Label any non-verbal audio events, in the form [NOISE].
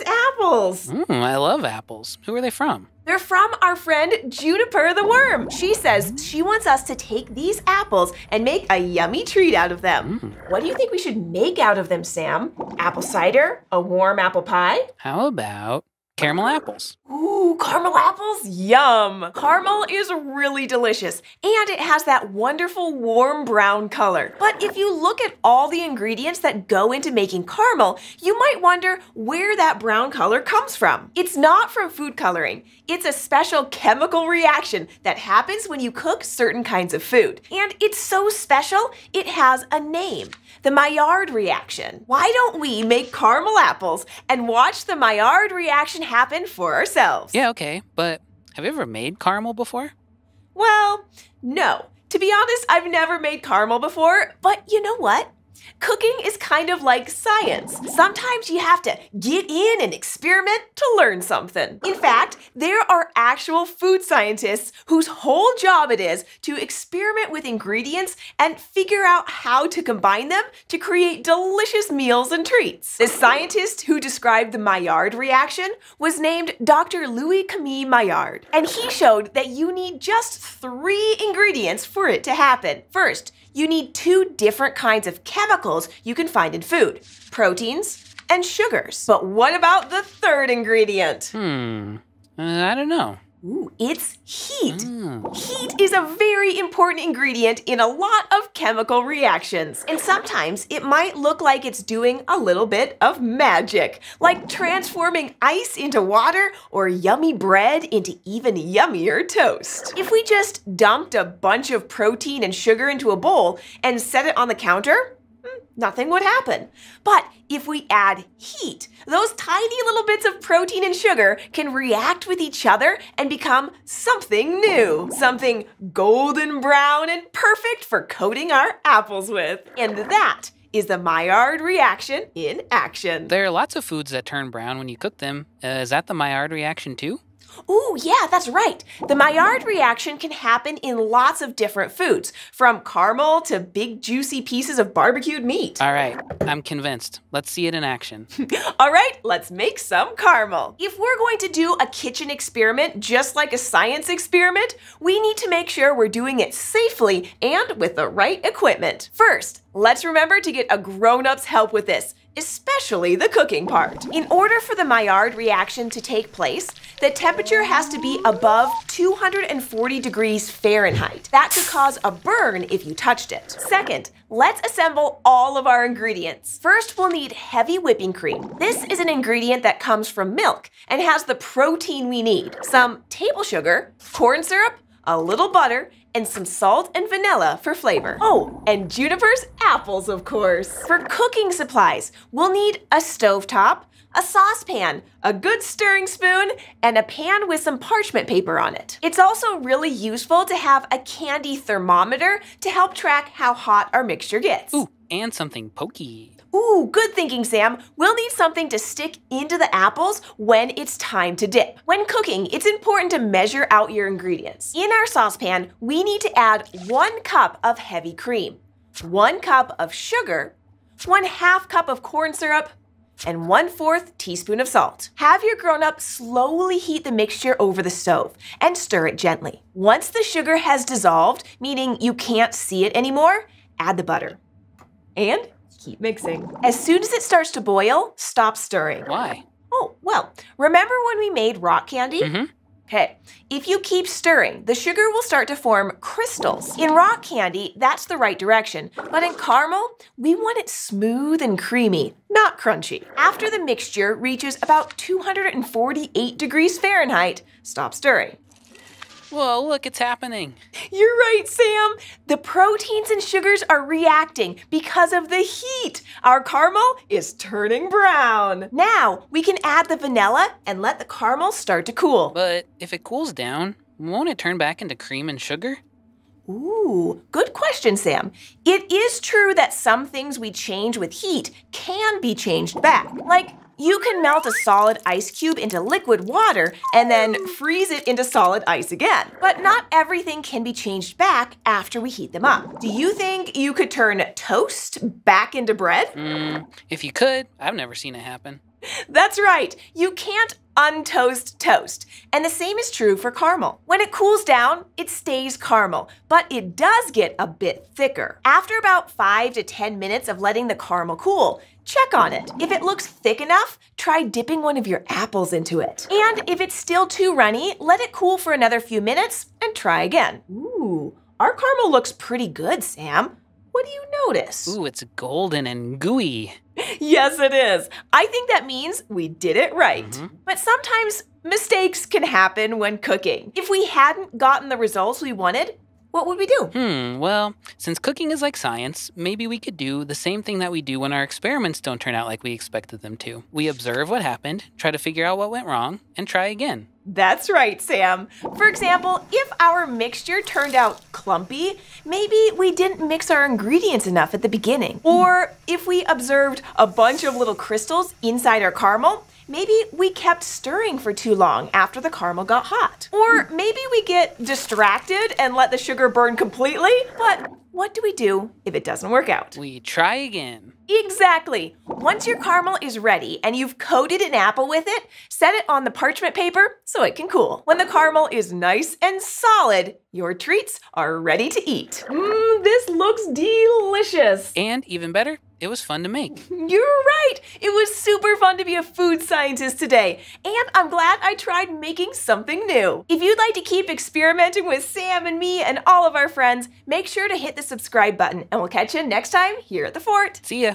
these apples. Mmm, I love apples. Who are they from? They're from our friend Juniper the worm. She says she wants us to take these apples and make a yummy treat out of them. Mm. What do you think we should make out of them, Sam? Apple cider? A warm apple pie? How about caramel apples? Ooh, caramel apples? Yum! Caramel is really delicious and it has that wonderful warm brown color. But if you look at all the ingredients that go into making caramel, you might wonder where that brown color comes from. It's not from food coloring. It's a special chemical reaction that happens when you cook certain kinds of food. And it's so special, it has a name the Maillard reaction. Why don't we make caramel apples and watch the Maillard reaction happen for ourselves? Yeah, okay, but have you ever made caramel before? Well, no. To be honest, I've never made caramel before, but you know what? Cooking is kind of like science. Sometimes you have to get in and experiment to learn something. In fact, there are actual food scientists whose whole job it is to experiment with ingredients and figure out how to combine them to create delicious meals and treats. The scientist who described the Maillard reaction was named Dr. Louis Camille Maillard, and he showed that you need just three ingredients for it to happen. First, you need two different kinds of chemicals you can find in food proteins and sugars. But what about the third ingredient? Hmm, uh, I don't know. Ooh, it's heat. Mm. Heat is a very important ingredient in a lot of chemical reactions. And sometimes it might look like it's doing a little bit of magic, like transforming ice into water or yummy bread into even yummier toast. If we just dumped a bunch of protein and sugar into a bowl and set it on the counter, nothing would happen. But if we add heat, those tiny little bits of protein and sugar can react with each other and become something new. Something golden brown and perfect for coating our apples with. And that is the Maillard reaction in action. There are lots of foods that turn brown when you cook them. Uh, is that the Maillard reaction too? Ooh, yeah, that's right. The Maillard reaction can happen in lots of different foods, from caramel to big juicy pieces of barbecued meat. All right, I'm convinced. Let's see it in action. [LAUGHS] All right, let's make some caramel. If we're going to do a kitchen experiment just like a science experiment, we need to make sure we're doing it safely and with the right equipment. First, let's remember to get a grown-up's help with this especially the cooking part. In order for the Maillard reaction to take place, the temperature has to be above 240 degrees Fahrenheit. That could cause a burn if you touched it. Second, let's assemble all of our ingredients. First, we'll need heavy whipping cream. This is an ingredient that comes from milk and has the protein we need. Some table sugar, corn syrup, a little butter, and some salt and vanilla for flavor. Oh, and Juniper's apples, of course. For cooking supplies, we'll need a stovetop, a saucepan, a good stirring spoon, and a pan with some parchment paper on it. It's also really useful to have a candy thermometer to help track how hot our mixture gets. Ooh, and something pokey. Ooh, good thinking, Sam. We'll need something to stick into the apples when it's time to dip. When cooking, it's important to measure out your ingredients. In our saucepan, we need to add one cup of heavy cream, one cup of sugar, one half cup of corn syrup, and 1 4th teaspoon of salt. Have your grown up slowly heat the mixture over the stove and stir it gently. Once the sugar has dissolved, meaning you can't see it anymore, add the butter. And keep mixing. As soon as it starts to boil, stop stirring. Why? Oh, well, remember when we made rock candy? Mm-hmm. Okay, if you keep stirring, the sugar will start to form crystals. In rock candy, that's the right direction, but in caramel, we want it smooth and creamy, not crunchy. After the mixture reaches about 248 degrees Fahrenheit, stop stirring. Whoa, look, it's happening. You're right, Sam. The proteins and sugars are reacting because of the heat. Our caramel is turning brown. Now we can add the vanilla and let the caramel start to cool. But if it cools down, won't it turn back into cream and sugar? Ooh, good question, Sam. It is true that some things we change with heat can be changed back. Like, you can melt a solid ice cube into liquid water and then freeze it into solid ice again. But not everything can be changed back after we heat them up. Do you think you could turn toast back into bread? Mm, if you could, I've never seen it happen. That's right. You can't untoast toast. And the same is true for caramel. When it cools down, it stays caramel, but it does get a bit thicker. After about 5 to 10 minutes of letting the caramel cool, check on it. If it looks thick enough, try dipping one of your apples into it. And if it's still too runny, let it cool for another few minutes and try again. Ooh, our caramel looks pretty good, Sam. What do you notice? Ooh, it's golden and gooey. Yes, it is. I think that means we did it right. Mhm. But sometimes mistakes can happen when cooking. If we hadn't gotten the results we wanted, what would we do? Hmm, well, since cooking is like science, maybe we could do the same thing that we do when our experiments don't turn out like we expected them to. We observe what happened, try to figure out what went wrong, and try again. That's right, Sam. For example, if our mixture turned out clumpy, maybe we didn't mix our ingredients enough at the beginning. Or if we observed a bunch of little crystals inside our caramel, maybe we kept stirring for too long after the caramel got hot. Or maybe we get distracted and let the sugar burn completely. But what do we do if it doesn't work out? We try again. Exactly. Once your caramel is ready and you've coated an apple with it, set it on the parchment paper so it can cool. When the caramel is nice and solid, your treats are ready to eat. Mmm, this looks delicious. And even better, it was fun to make. [LAUGHS] You're right. It was super fun to be a food scientist today. And I'm glad I tried making something new. If you'd like to keep experimenting with Sam and me and all of our friends, make sure to hit the subscribe button and we'll catch you next time here at the fort. See ya.